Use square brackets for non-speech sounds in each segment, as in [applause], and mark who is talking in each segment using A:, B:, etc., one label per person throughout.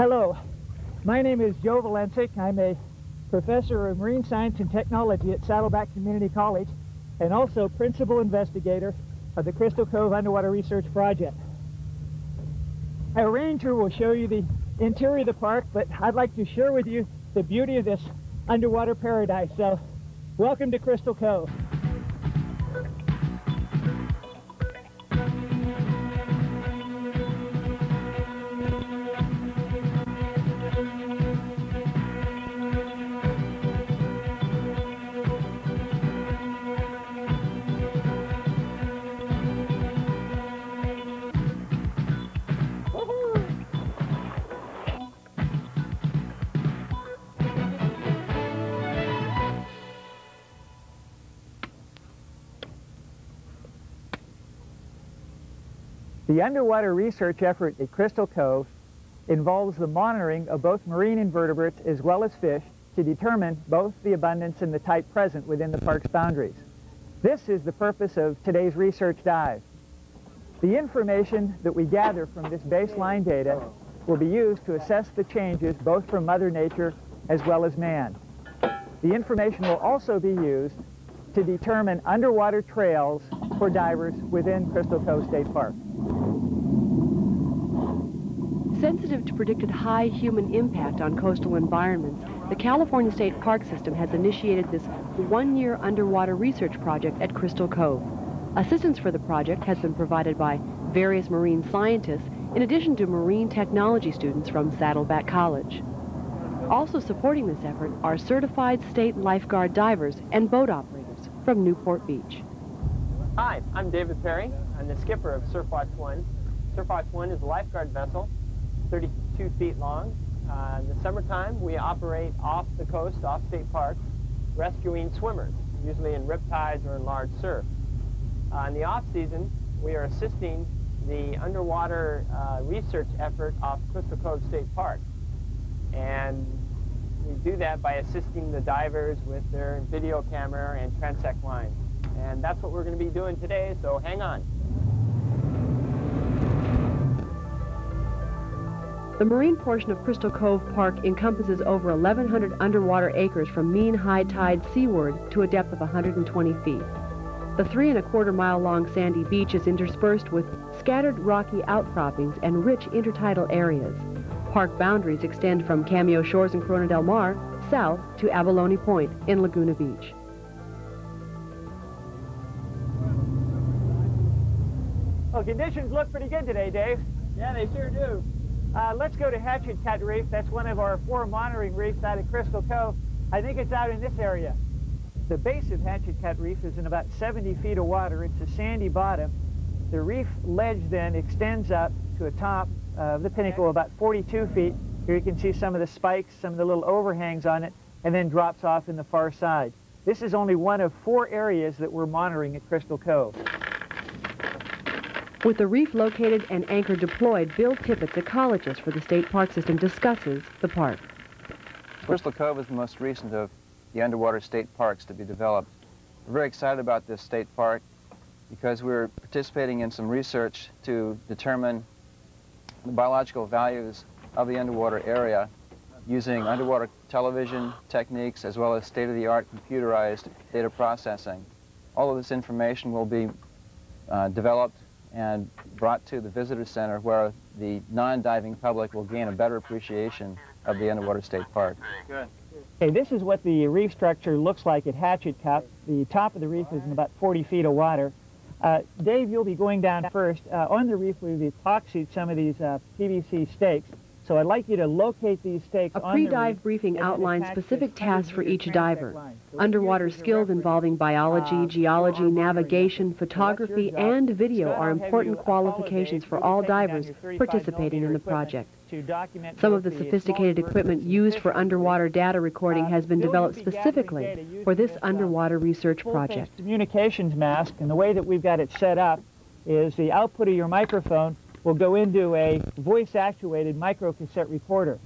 A: Hello, my name is Joe Valencic. I'm a professor of marine science and technology at Saddleback Community College and also principal investigator of the Crystal Cove Underwater Research Project. Our ranger will show you the interior of the park, but I'd like to share with you the beauty of this underwater paradise. So welcome to Crystal Cove. The underwater research effort at Crystal Cove involves the monitoring of both marine invertebrates as well as fish to determine both the abundance and the type present within the park's boundaries. This is the purpose of today's research dive. The information that we gather from this baseline data will be used to assess the changes both from Mother Nature as well as man. The information will also be used to determine underwater trails for divers within Crystal Cove State Park.
B: Sensitive to predicted high human impact on coastal environments, the California State Park System has initiated this one-year underwater research project at Crystal Cove. Assistance for the project has been provided by various marine scientists in addition to marine technology students from Saddleback College. Also supporting this effort are certified state lifeguard divers and boat operators from Newport Beach.
C: Hi, I'm David Perry. I'm the skipper of Surfwatch 1. Surfwatch 1 is a lifeguard vessel 32 feet long. Uh, in the summertime, we operate off the coast, off state parks, rescuing swimmers, usually in riptides or in large surf. Uh, in the off-season, we are assisting the underwater uh, research effort off Crystal Cove State Park. And we do that by assisting the divers with their video camera and transect lines. And that's what we're going to be doing today, so hang on.
B: The marine portion of Crystal Cove Park encompasses over 1,100 underwater acres from mean high tide seaward to a depth of 120 feet. The three and a quarter mile long sandy beach is interspersed with scattered rocky outcroppings and rich intertidal areas. Park boundaries extend from Cameo Shores in Corona del Mar south to Abalone Point in Laguna Beach.
A: Well, conditions look pretty good today, Dave.
C: Yeah, they sure do.
A: Uh, let's go to Hatchet Cut Reef. That's one of our four monitoring reefs out at Crystal Cove. I think it's out in this area. The base of Hatchet Cut Reef is in about 70 feet of water. It's a sandy bottom. The reef ledge then extends up to a top of the pinnacle about 42 feet. Here you can see some of the spikes, some of the little overhangs on it, and then drops off in the far side. This is only one of four areas that we're monitoring at Crystal Cove.
B: With the reef located and anchor deployed, Bill Tippett, ecologist for the state park system, discusses the park.
D: Crystal Cove is the most recent of the underwater state parks to be developed. We're very excited about this state park because we're participating in some research to determine the biological values of the underwater area using underwater television techniques as well as state-of-the-art computerized data processing. All of this information will be uh, developed and brought to the visitor center where the non-diving public will gain a better appreciation of the underwater state park.
C: Good.
A: Okay, this is what the reef structure looks like at Hatchet Cut. The top of the reef is in about 40 feet of water. Uh, Dave, you'll be going down first. Uh, on the reef, we've epoxied some of these uh, PVC stakes. So I'd like you to locate these stakes
B: A pre-dive briefing outlines specific tasks for each diver. Underwater skills involving biology,
A: uh,
B: geology, navigation, photography, and video are important qualifications for all divers participating in the project. Some of the sophisticated equipment used for underwater data recording has been developed specifically for this underwater research project.
A: communications mask, and the way that we've got it set up is the output of your microphone will go into a voice-actuated microcassette recorder.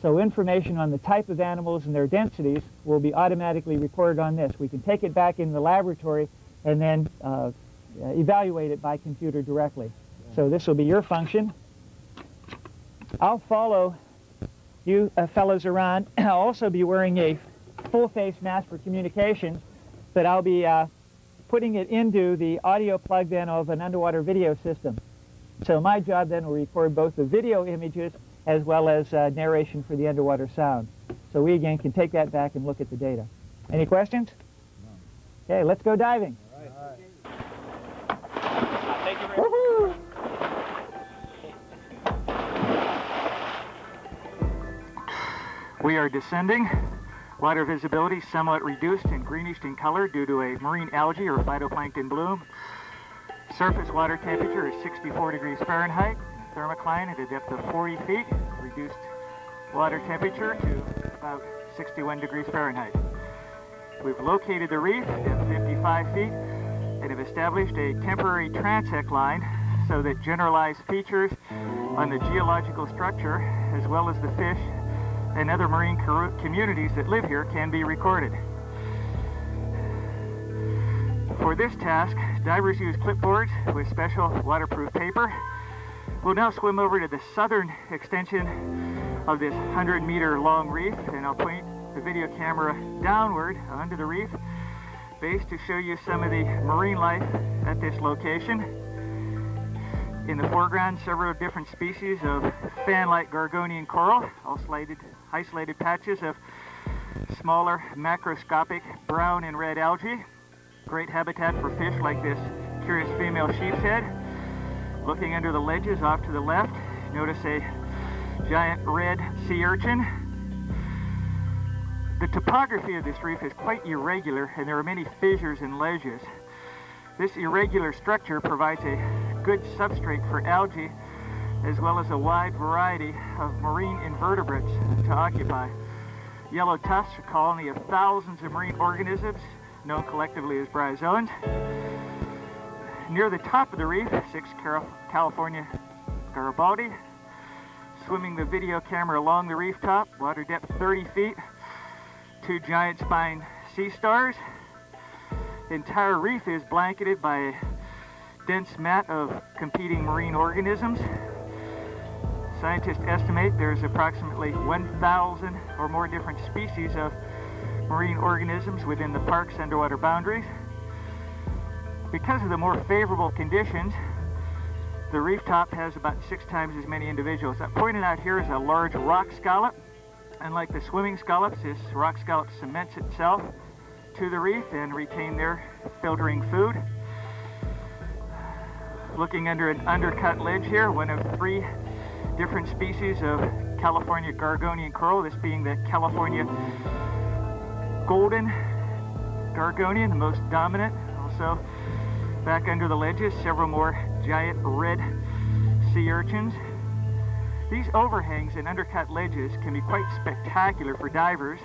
A: So information on the type of animals and their densities will be automatically recorded on this. We can take it back in the laboratory and then uh, evaluate it by computer directly. So this will be your function. I'll follow
E: you uh, fellows around, [clears throat] I'll also be wearing a full face mask for communications, but I'll be uh, putting it into the audio plug then of an underwater video system. So my job then will record both the video images as well as uh, narration for the underwater sound. So we again can take that back and look at the data. Any questions? No. Okay, let's go diving. We are descending. Water visibility somewhat reduced and greenish in color due to a marine algae or phytoplankton bloom. Surface water temperature is 64 degrees Fahrenheit. Thermocline at a depth of 40 feet. Reduced water temperature to about 61 degrees Fahrenheit. We've located the reef at 55 feet and have established a temporary transect line so that generalized features on the geological structure as well as the fish and other marine communities that live here can be recorded. For this task, divers use clipboards with special waterproof paper. We'll now swim over to the southern extension of this 100 meter long reef and I'll point the video camera downward onto the reef base to show you some of the marine life at this location. In the foreground, several different species of fan-like Gorgonian coral, isolated, isolated patches of smaller macroscopic brown and red algae. Great habitat for fish like this curious female sheep's head. Looking under the ledges off to the left, notice a giant red sea urchin. The topography of this reef is quite irregular and there are many fissures and ledges. This irregular structure provides a good substrate for algae as well as a wide variety of marine invertebrates to occupy. Yellow tufts, a colony of thousands of marine organisms known collectively as bryozoans. Near the top of the reef, six California Garibaldi. Swimming the video camera along the reef top, water depth 30 feet. Two giant spine sea stars. The entire reef is blanketed by a dense mat of competing marine organisms. Scientists estimate there's approximately 1,000 or more different species of marine organisms within the park's underwater boundaries. Because of the more favorable conditions, the reef top has about six times as many individuals. That pointed out here is a large rock scallop. Unlike the swimming scallops, this rock scallop cements itself to the reef and retain their filtering food looking under an undercut ledge here, one of three different species of California Gorgonian coral, this being the California golden Gorgonian, the most dominant. Also, back under the ledges, several more giant red sea urchins. These overhangs and undercut ledges can be quite spectacular for divers.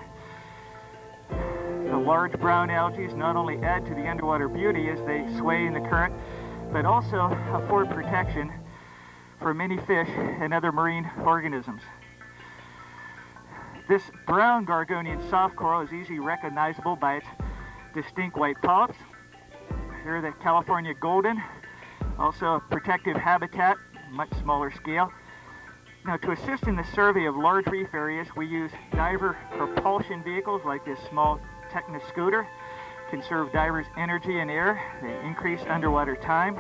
E: The large brown algae not only add to the underwater beauty as they sway in the current, but also afford protection for many fish and other marine organisms. This brown Gorgonian soft coral is easily recognizable by its distinct white polyps. Here the California golden, also a protective habitat, much smaller scale. Now to assist in the survey of large reef areas, we use diver propulsion vehicles like this small Tekna scooter conserve divers' energy and air, they increase underwater time.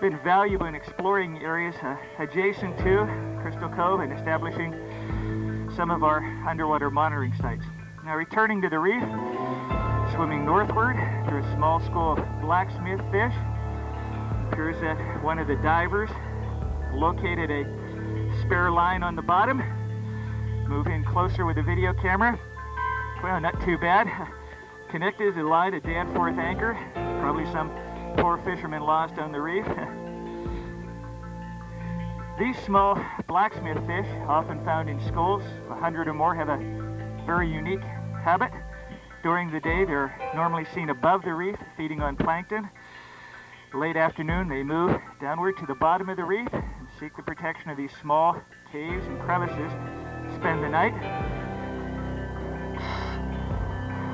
E: Been valuable in exploring areas uh, adjacent to Crystal Cove and establishing some of our underwater monitoring sites. Now returning to the reef, swimming northward through a small school of blacksmith fish. Appears that one of the divers located a spare line on the bottom. Move in closer with the video camera. Well, not too bad. Connected to the line at Danforth Anchor. Probably some poor fisherman lost on the reef. [laughs] These small blacksmith fish, often found in schools, a hundred or more, have a very unique habit. During the day, they're normally seen above the reef, feeding on plankton. Late afternoon, they move downward to the bottom of the reef and seek the protection of these small caves and crevices, spend the night.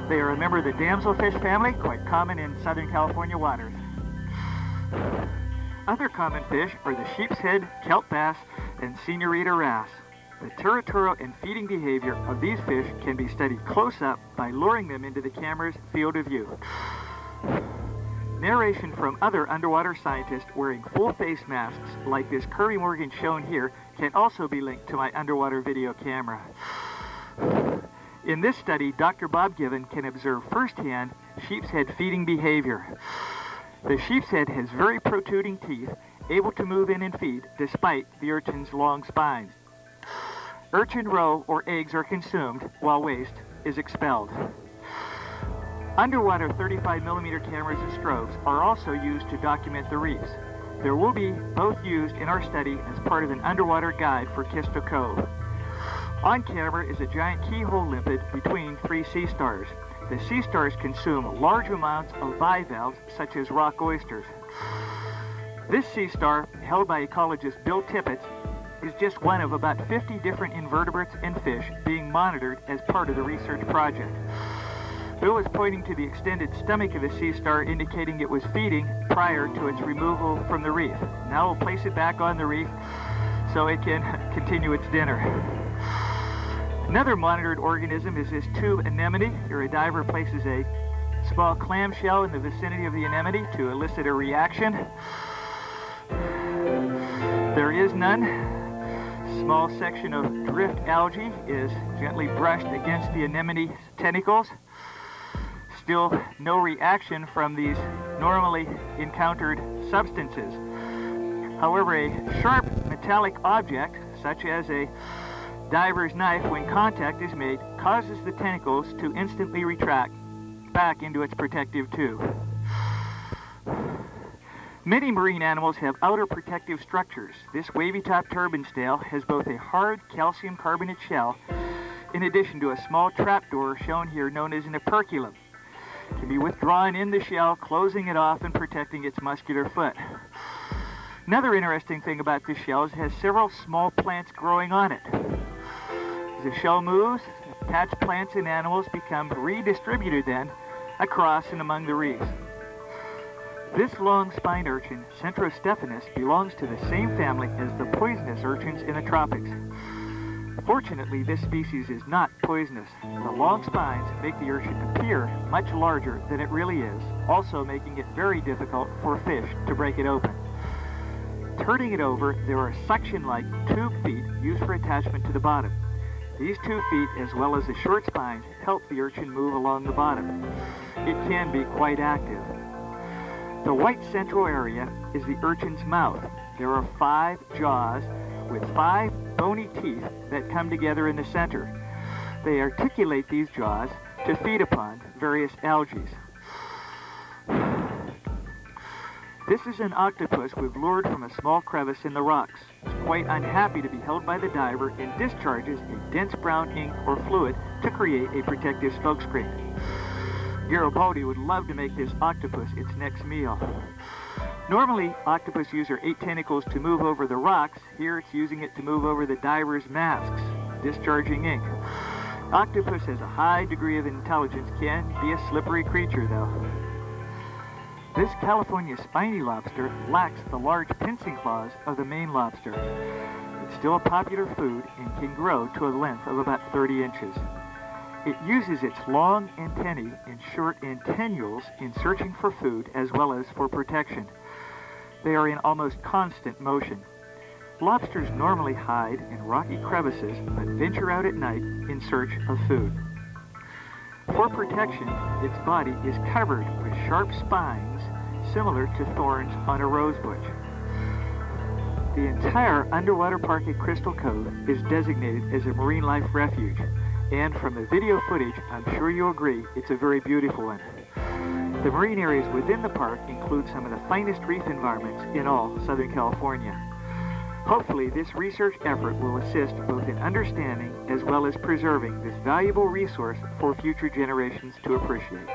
E: They are a member of the damselfish family, quite common in Southern California waters. Other common fish are the sheep's head, kelp bass, and senorita wrasse. The territorial and feeding behavior of these fish can be studied close up by luring them into the camera's field of view. Narration from other underwater scientists wearing full face masks like this Kirby Morgan shown here can also be linked to my underwater video camera. In this study, Dr. Bob Given can observe firsthand sheep's head feeding behavior. The sheep's head has very protruding teeth, able to move in and feed despite the urchin's long spines. Urchin roe or eggs are consumed while waste is expelled. Underwater 35 millimeter cameras and strobes are also used to document the reefs. There will be both used in our study as part of an underwater guide for Crystal Cove. On camera is a giant keyhole limpet between three sea stars. The sea stars consume large amounts of bivalves such as rock oysters. This sea star, held by ecologist Bill Tippett, is just one of about 50 different invertebrates and fish being monitored as part of the research project. Bill is pointing to the extended stomach of the sea star indicating it was feeding prior to its removal from the reef. Now we'll place it back on the reef so it can [laughs] continue its dinner. Another monitored organism is this tube anemone. Here a diver places a small clamshell in the vicinity of the anemone to elicit a reaction. There is none. Small section of drift algae is gently brushed against the anemone's tentacles still no reaction from these normally encountered substances. However, a sharp metallic object, such as a diver's knife, when contact is made, causes the tentacles to instantly retract back into its protective tube. Many marine animals have outer protective structures. This wavy-top turban snail has both a hard calcium carbonate shell in addition to a small trapdoor shown here known as an operculum It can be withdrawn in the shell, closing it off and protecting its muscular foot. Another interesting thing about this shell is it has several small plants growing on it. As the shell moves, attached plants and animals become redistributed then across and among the reefs. This long spine urchin, Centrostephanus, belongs to the same family as the poisonous urchins in the tropics. Fortunately, this species is not poisonous. The long spines make the urchin appear much larger than it really is, also making it very difficult for fish to break it open. Turning it over, there are suction-like tube feet used for attachment to the bottom. These two feet, as well as the short spine, help the urchin move along the bottom. It can be quite active. The white central area is the urchin's mouth. There are five jaws with five bony teeth that come together in the center. They articulate these jaws to feed upon various algae. This is an octopus we've lured from a small crevice in the rocks. It's quite unhappy to be held by the diver and discharges a dense brown ink or fluid to create a protective smokescreen. Garibaldi would love to make this octopus its next meal. Normally, octopus use their eight tentacles to move over the rocks. Here, it's using it to move over the diver's masks, discharging ink. Octopus has a high degree of intelligence, can be a slippery creature, though. This California spiny lobster lacks the large pincing claws of the Maine lobster. It's still a popular food and can grow to a length of about 30 inches. It uses its long antennae and short antennules in searching for food as well as for protection. They are in almost constant motion. Lobsters normally hide in rocky crevices but venture out at night in search of food. For protection, its body is covered with sharp spines similar to thorns on a rosebush. The entire underwater park at Crystal Cove is designated as a marine life refuge, and from the video footage, I'm sure you'll agree it's a very beautiful one. The marine areas within the park include some of the finest reef environments in all Southern California. Hopefully, this research effort will assist both in understanding as well as preserving this valuable resource for future generations to appreciate.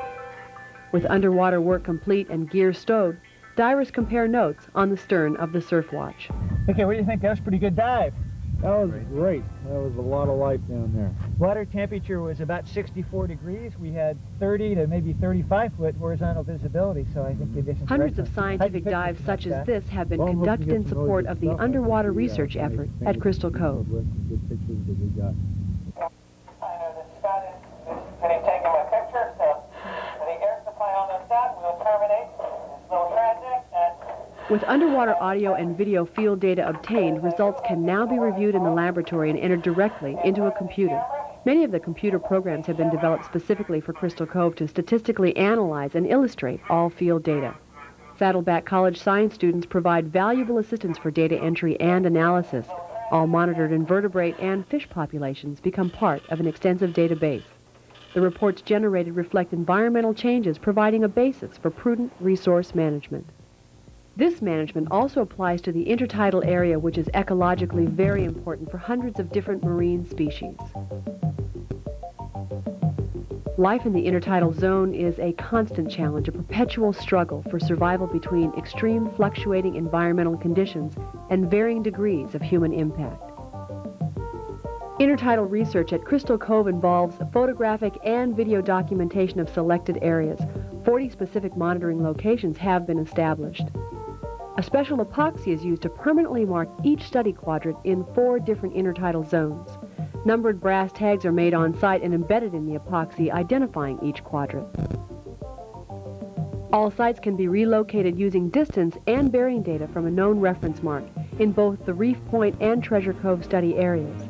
B: With underwater work complete and gear stowed, divers compare notes on the stern of the Surfwatch.
A: Okay, what do you think? That was a pretty good dive.
F: That was great. That was a lot of life down there.
A: Water temperature was about 64 degrees. We had 30 to maybe 35 foot horizontal visibility, so I think conditions
B: Hundreds of scientific dives such as this have been
F: Well, I'm hoping to
B: conducted in support of the
F: stuff.
B: underwater
F: Hopefully,
B: research
F: uh,
B: effort at Crystal
F: some
B: Cove.
F: good- Good pictures that we got.
G: And he's taking my picture, so the air supply almost out, we'll terminate this little transit and
B: With underwater audio and video field data obtained, results can now be reviewed in the laboratory and entered directly into a computer. Many of the computer programs have been developed specifically for Crystal Cove to statistically analyze and illustrate all field data. Saddleback College science students provide valuable assistance for data entry and analysis. All monitored invertebrate and fish populations become part of an extensive database. The reports generated reflect environmental changes, providing a basis for prudent resource management. This management also applies to the intertidal area, which is ecologically very important for hundreds of different marine species. Life in the intertidal zone is a constant challenge, a perpetual struggle for survival between extreme fluctuating environmental conditions and varying degrees of human impact. Intertidal research at Crystal Cove involves photographic and video documentation of selected areas. 40 specific monitoring locations have been established. A special epoxy is used to permanently mark each study quadrant in four different intertidal zones. Numbered brass tags are made on site and embedded in the epoxy, identifying each quadrant. All sites can be relocated using distance and bearing data from a known reference mark in both the Reef Point and Treasure Cove study areas.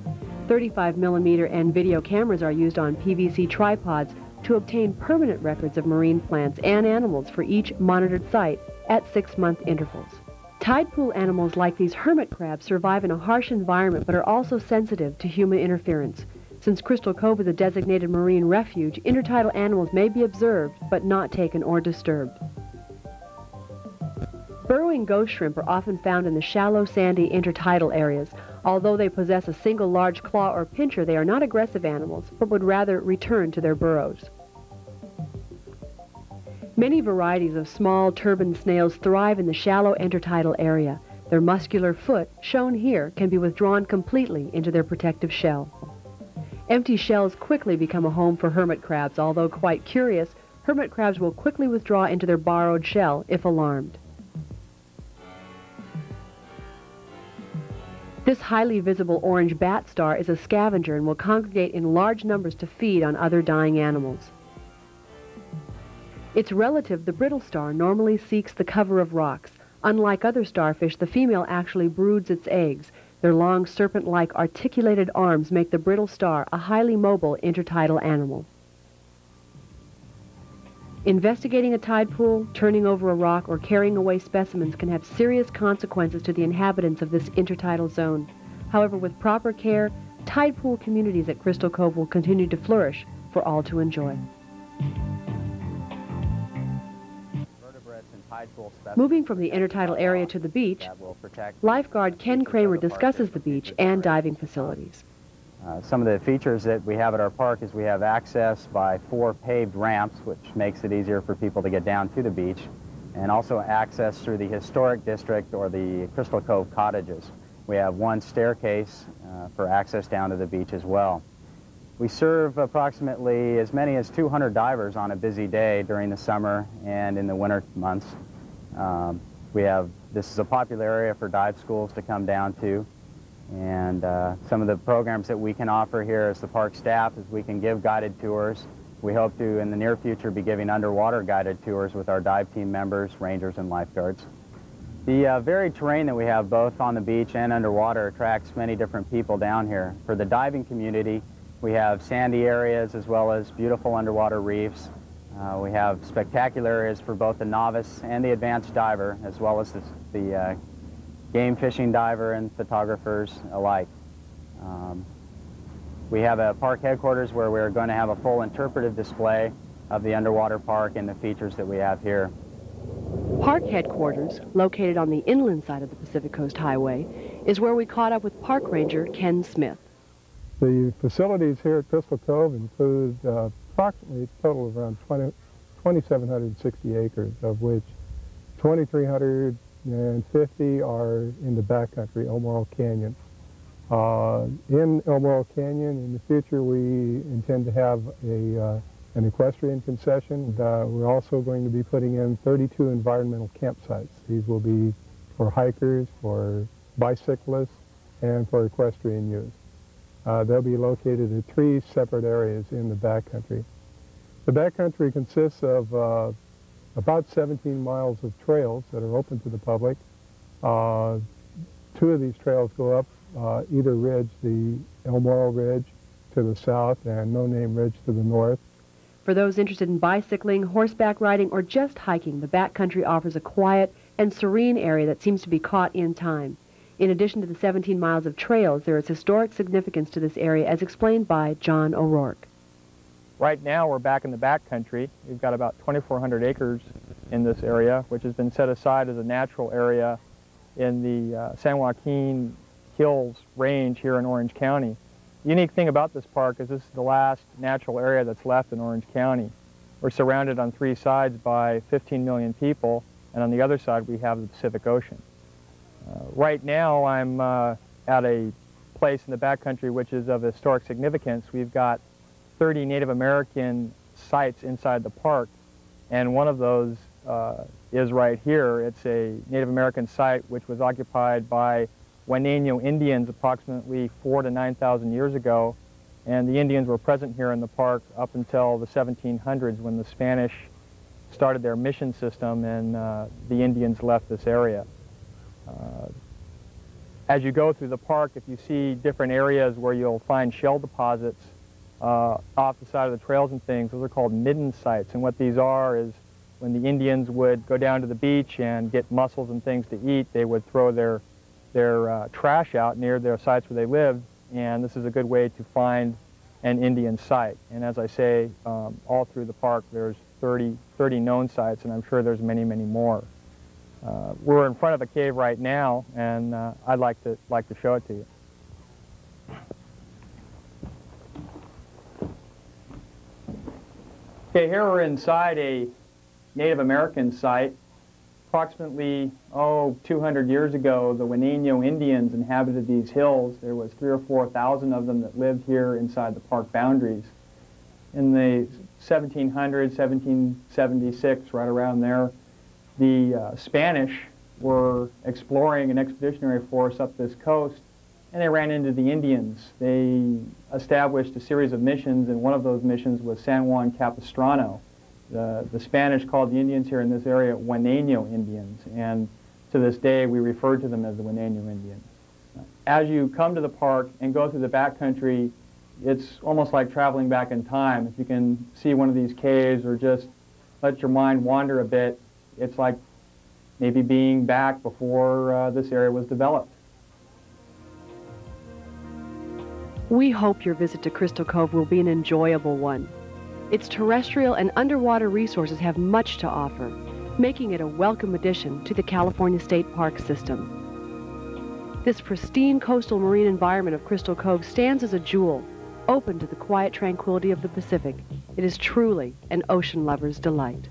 B: 35 millimeter and video cameras are used on PVC tripods to obtain permanent records of marine plants and animals for each monitored site at six-month intervals. Tide pool animals like these hermit crabs survive in a harsh environment but are also sensitive to human interference. Since Crystal Cove is a designated marine refuge, intertidal animals may be observed but not taken or disturbed. Burrowing ghost shrimp are often found in the shallow, sandy intertidal areas. Although they possess a single large claw or pincher, they are not aggressive animals, but would rather return to their burrows. Many varieties of small turban snails thrive in the shallow intertidal area. Their muscular foot, shown here, can be withdrawn completely into their protective shell. Empty shells quickly become a home for hermit crabs. Although quite curious, hermit crabs will quickly withdraw into their borrowed shell if alarmed. This highly visible orange bat star is a scavenger and will congregate in large numbers to feed on other dying animals. Its relative, the brittle star, normally seeks the cover of rocks. Unlike other starfish, the female actually broods its eggs. Their long serpent-like articulated arms make the brittle star a highly mobile intertidal animal. Investigating a tide pool, turning over a rock, or carrying away specimens can have serious consequences to the inhabitants of this intertidal zone. However, with proper care, tide pool communities at Crystal Cove will continue to flourish for all to enjoy. Moving from the intertidal area to the beach, lifeguard Ken Kramer discusses the beach and diving facilities.
H: Uh, some of the features that we have at our park is we have access by four paved ramps, which makes it easier for people to get down to the beach, and also access through the historic district or the Crystal Cove cottages. We have one staircase uh, for access down to the beach as well. We serve approximately as many as 200 divers on a busy day during the summer and in the winter months. Um, we have, this is a popular area for dive schools to come down to. And uh, some of the programs that we can offer here as the park staff is we can give guided tours. We hope to, in the near future, be giving underwater guided tours with our dive team members, rangers, and lifeguards. The uh, varied terrain that we have both on the beach and underwater attracts many different people down here. For the diving community, we have sandy areas as well as beautiful underwater reefs. Uh, we have spectacular areas for both the novice and the advanced diver, as well as the, the uh, game fishing diver and photographers alike. Um, we have a park headquarters where we're going to have a full interpretive display of the underwater park and the features that we have here.
B: Park headquarters, located on the inland side of the Pacific Coast Highway, is where we caught up with park ranger Ken Smith.
I: The facilities here at Crystal Cove include uh, approximately a total of around 20, 2,760 acres, of which 2,350 are in the backcountry, El Morro Canyon. Uh, in El Morro Canyon, in the future, we intend to have a, uh, an equestrian concession. We're also going to be putting in 32 environmental campsites. These will be for hikers, for bicyclists, and for equestrian use. Uh, they'll be located in three separate areas in the backcountry. The backcountry consists of uh, about 17 miles of trails that are open to the public. Uh, two of these trails go up uh, either ridge, the El Morro Ridge to the south and No Name Ridge to the north.
B: For those interested in bicycling, horseback riding, or just hiking, the backcountry offers a quiet and serene area that seems to be caught in time. In addition to the 17 miles of trails, there is historic significance to this area as explained by John O'Rourke.
J: Right now we're back in the backcountry. We've got about 2,400 acres in this area, which has been set aside as a natural area in the uh, San Joaquin Hills range here in Orange County. The unique thing about this park is this is the last natural area that's left in Orange County. We're surrounded on three sides by 15 million people, and on the other side we have the Pacific Ocean. Uh, right now I'm uh, at a place in the backcountry which is of historic significance. We've got 30 Native American sites inside the park, and one of those uh, is right here. It's a Native American site which was occupied by Juaneño Indians approximately four to 9,000 years ago, and the Indians were present here in the park up until the 1700s when the Spanish started their mission system and uh, the Indians left this area. Uh, as you go through the park, if you see different areas where you'll find shell deposits uh, off the side of the trails and things, those are called midden sites. And what these are is when the Indians would go down to the beach and get mussels and things to eat, they would throw their, their uh, trash out near their sites where they lived. And this is a good way to find an Indian site. And as I say, um, all through the park, there's 30, 30 known sites, and I'm sure there's many, many more. Uh, we're in front of a cave right now, and uh, I'd like to like to show it to you. Okay, here we're inside a Native American site. Approximately, oh, 200 years ago, the Juaneño Indians inhabited these hills. There was three or 4,000 of them that lived here inside the park boundaries. In the 1700s, 1776, right around there, the uh, Spanish were exploring an expeditionary force up this coast, and they ran into the Indians. They established a series of missions, and one of those missions was San Juan Capistrano. The, the Spanish called the Indians here in this area Juaneño Indians, and to this day we refer to them as the Juaneño Indians. As you come to the park and go through the backcountry, it's almost like traveling back in time. If you can see one of these caves or just let your mind wander a bit, it's like maybe being back before uh, this area was developed.
B: We hope your visit to Crystal Cove will be an enjoyable one. Its terrestrial and underwater resources have much to offer, making it a welcome addition to the California State Park system. This pristine coastal marine environment of Crystal Cove stands as a jewel, open to the quiet tranquility of the Pacific. It is truly an ocean lover's delight.